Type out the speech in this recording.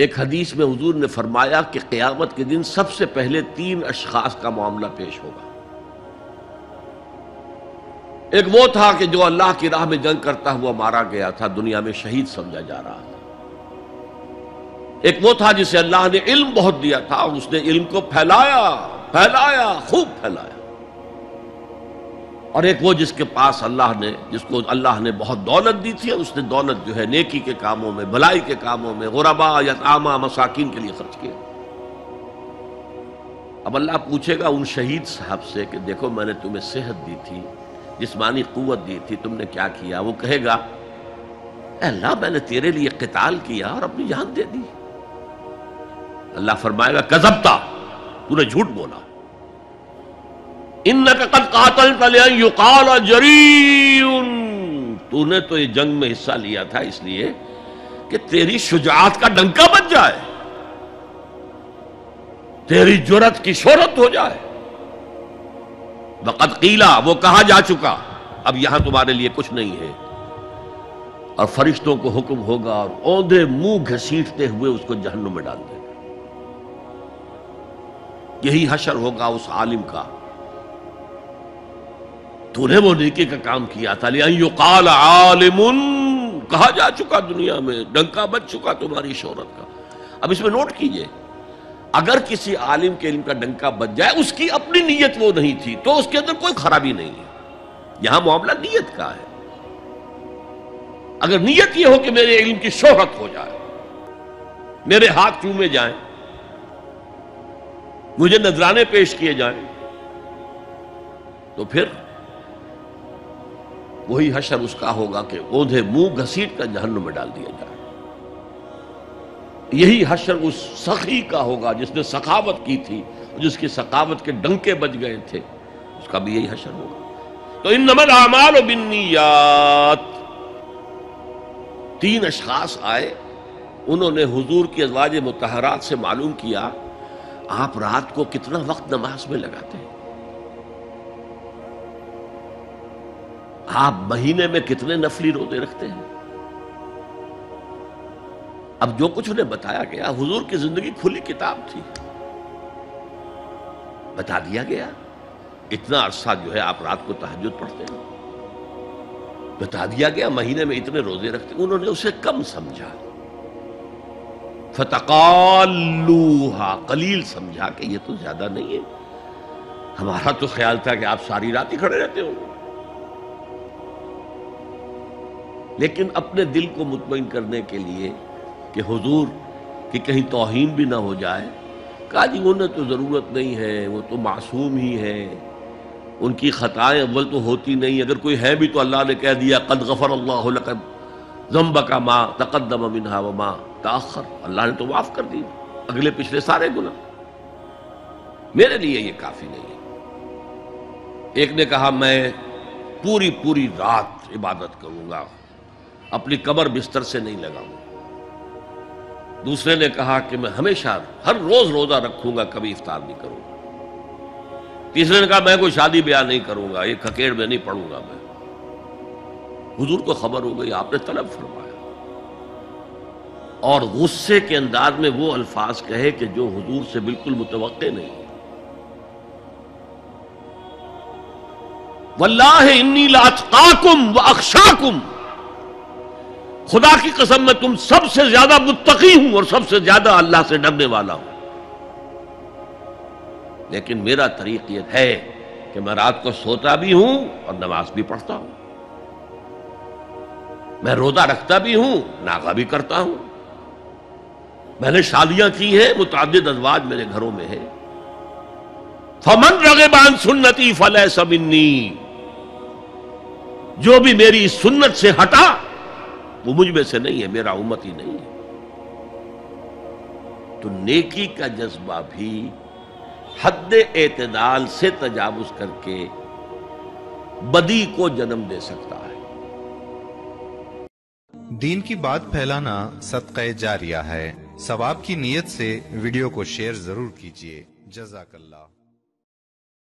एक हदीस में हुजूर ने फरमाया कि क़यामत के दिन सबसे पहले तीन अशखास का मामला पेश होगा। एक वो था कि जो अल्लाह की राह में जंग करता हुआ मारा गया था, दुनिया में शहीद समझा जा रहा था। एक वो था जिसे अल्लाह ने इल्म बहुत दिया था उसने इल्म को फैलाया फैलाया, खूब फैलाया। और एक वो जिसके पास अल्लाह ने, जिसको अल्लाह ने बहुत दौलत दी थी उसने दौलत जो है नेकी के कामों में, भलाई के कामों में, गुरबा या आमा मसाकिन के लिए खर्च किया। अब अल्लाह पूछेगा उन शहीद साहब से कि देखो मैंने तुम्हें सेहत दी थी, जिसमानी कुत दी थी, तुमने क्या किया? वो कहेगा अल्लाह, मैंने तेरे लिए कताल किया और अपनी जान दे दी। अल्लाह फरमाएगा कजबता तूने झूठ बोला। तूने तो ये जंग में हिस्सा लिया था इसलिए कि तेरी शुजात का डंका बच जाए। तेरी जुरत की शोरत हो जाए। वक़द कीला, वो कहा जा चुका, अब यहाँ तुम्हारे लिए कुछ नहीं है। और फरिश्तों को हुक्म होगा और औंधे मुँह घसीटते हुए उसको जहन्नुम में डाल देगा यही हशर होगा उस आलिम का। तूने वो नेकी का काम किया था। काल आलिमुन, कहा जा चुका दुनिया में? डंका बच चुका तुम्हारी शोहरत का। अब इसमें नोट कीजिए, अगर किसी आलिम के इल्म का डंका बच जाए, उसकी अपनी नीयत वो नहीं थी तो उसके अंदर कोई खराबी नहीं है। यहाँ मामला नीयत का है। अगर नीयत ये हो कि मेरे इल्म की शोहरत हो जाए, मेरे हाथ चूमे जाए, मुझे नजराने पेश किए जाए तो फिर वही हशर उसका होगा कि ओंधे मुँह घसीट कर जहन्नुम में डाल दिया जाए। यही हशर उस सखी का होगा जिसने सखावत की थी, जिसकी सखावत के डंके बच गए थे। उसका भी यही हशर होगा। तो इन नमल अमाल बिन्नीयात। तीन अशखास आए। उन्होंने हुजूर की अजवाज मुतहरात से मालूम किया, आप रात को कितना वक्त नमाज़ में लगाते हैं? आप महीने में कितने नफली रोज़े रखते हैं? अब जो कुछ उन्हें बताया गया, हुजूर की ज़िंदगी खुली किताब थी। बता दिया गया, इतना अरसा जो है आप रात को तहजद पढ़ते हैं। बता दिया गया, महीने में इतने रोज़े रखते उन्होंने उसे कम समझा। फतकालूहा, कलील समझा कि ये तो ज़्यादा नहीं है। हमारा तो ख्याल था कि आप सारी रात ही खड़े रहते हो लेकिन अपने दिल को मुतमिन करने के लिए कि हुजूर, की कहीं तोहीन भी ना हो जाए। कहा जी उन्हें तो ज़रूरत नहीं है, वो तो मासूम ही है। उनकी ख़ताएँ अव्वल तो होती नहीं, अगर कोई है भी तो अल्लाह ने कह दिया, कद गफ़र अल्लाह जम्ब का माँ तकदम मिनहा व माँ ताखर अल्लाह ने तो माफ़ कर दी। अगले पिछले सारे गुना मेरे लिए ये काफ़ी नहीं है। एक ने कहा, मैं पूरी पूरी रात इबादत करूँगा। अपनी कमर बिस्तर से नहीं लगाऊँगा दूसरे ने कहा कि मैं हमेशा हर रोज रोजा रखूँगा, कभी इफ्तार नहीं करूँगा। तीसरे ने कहा, मैं कोई शादी ब्याह नहीं करूँगा, ये खकेड़ में नहीं पढ़ूँगा मैं। हुजूर को खबर हो गई, आपने तलब फरमाया। और गुस्से के अंदाज में वो अल्फाज कहे कि जो हुजूर से बिल्कुल मुतव नहीं वल्लाह इन्नी लातकाकुम व अक्षाकुम खुदा की कसम में तुम सबसे ज़्यादा मुत्तकी हूँ और सबसे ज़्यादा अल्लाह से डरने वाला हूँ। लेकिन मेरा तरीक यह है कि मैं रात को सोता भी हूँ और नमाज़ भी पढ़ता हूँ। मैं रोजा रखता भी हूँ, नागा भी करता हूँ। मैंने शादियाँ की हैं मुताद अजवाज मेरे घरों में है। फमन रगेबान सुन्नति फल सबिन्नी जो भी मेरी सुन्नत से हटा वो मुझमें से नहीं है, मेरा उम्मत ही नहीं है। तो नेकी का जज्बा भी हद एतदाल से तजावुज करके बदी को जन्म दे सकता है। दीन की बात फैलाना सदक़ जारिया है। सवाब की नीयत से वीडियो को शेयर ज़रूर कीजिए। जजाकल्ला